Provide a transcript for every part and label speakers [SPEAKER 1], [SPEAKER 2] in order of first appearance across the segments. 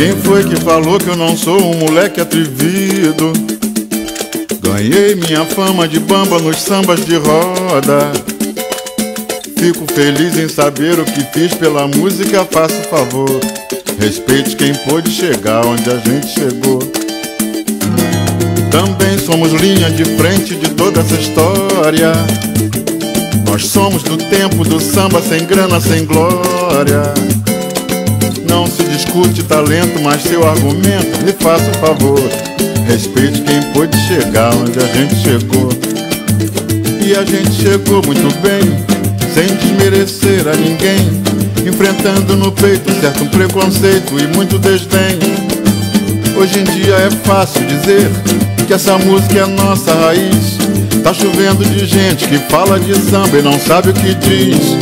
[SPEAKER 1] Quem foi que falou que eu não sou um moleque atrevido? Ganhei minha fama de bamba nos sambas de roda. Fico feliz em saber o que fiz pela música, faço favor. Respeite quem pôde chegar onde a gente chegou. Também somos linha de frente de toda essa história. Nós somos do tempo do samba sem grana, sem glória. Discute talento, mas seu argumento, me faça um favor. Respeite quem pôde chegar onde a gente chegou. E a gente chegou muito bem, sem desmerecer a ninguém. Enfrentando no peito certo preconceito e muito desdém. Hoje em dia é fácil dizer que essa música é nossa raiz. Tá chovendo de gente que fala de samba e não sabe o que diz.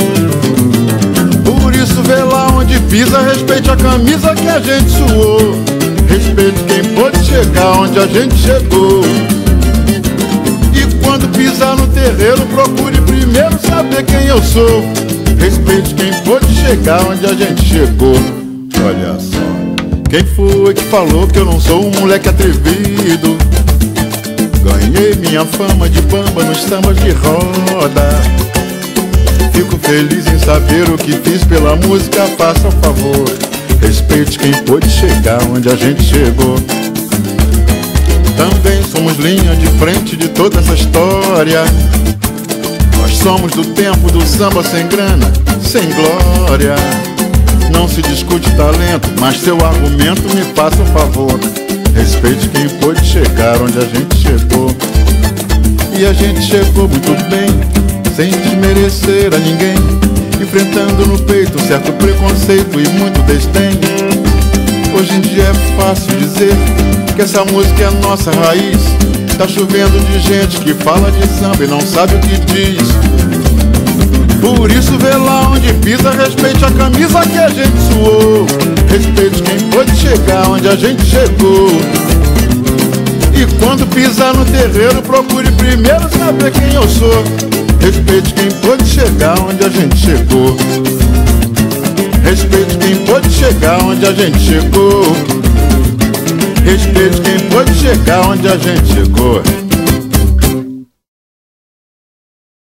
[SPEAKER 1] Por isso vê lá onde pisa, respeite a camisa que a gente suou. Respeite quem pôde chegar onde a gente chegou. E quando pisar no terreiro, procure primeiro saber quem eu sou. Respeite quem pôde chegar onde a gente chegou. Olha só. Quem foi que falou que eu não sou um moleque atrevido? Ganhei minha fama de bamba nos sambas de roda. Fico feliz em saber o que fiz pela música, faça um favor. Respeite quem pôde chegar onde a gente chegou. Também somos linha de frente de toda essa história. Nós somos do tempo do samba sem grana, sem glória. Não se discute talento, mas seu argumento me faça um favor. Respeite quem pôde chegar onde a gente chegou. E a gente chegou muito bem, sem desmerecer a ninguém. Enfrentando no peito certo preconceito e muito desdém. Hoje em dia é fácil dizer que essa música é nossa raiz. Tá chovendo de gente que fala de samba e não sabe o que diz. Por isso vê lá onde pisa, respeite a camisa que a gente suou. Respeite quem pôde chegar onde a gente chegou. E quando pisar no terreiro, procure primeiro saber quem eu sou. Respeite quem pôde chegar onde a gente chegou. Respeite quem pôde chegar onde a gente chegou. Respeite quem pôde chegar onde a gente chegou.